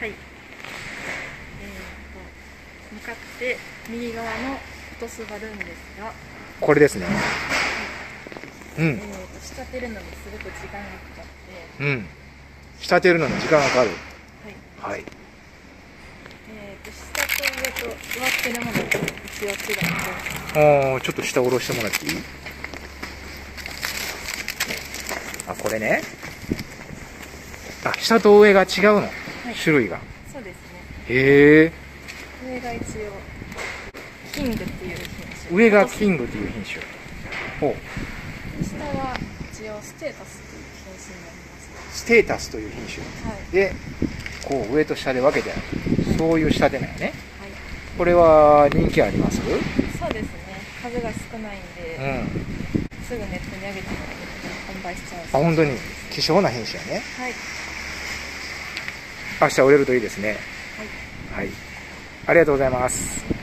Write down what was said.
はい。えー、と向かって右側の落とすバルーンですが、これですね。うん。えー、と仕立てるのにすごく時間がかかって、うん。仕立てるのに時間がかかる。はい。はい。えー、と下と上と座ってるものと一応違います。おーちょっと下下ろしてもらっていい？あこれね。あ下と上が違うの、い種類がそうですね。へえ上が一応キングっていう品種。上がキングという品種ほう下は一応ステータスっていう品種になります。ステータスという品種はい。でこう上と下で分けてあるそういう仕立てなんやねはい。これは人気あります？そうですね。数が少ないんうで、んすぐネットに上げてもらって販売しちゃう。あ本当に？希少な品種やねはい。明日売れるといいですね。はい。はい。ありがとうございます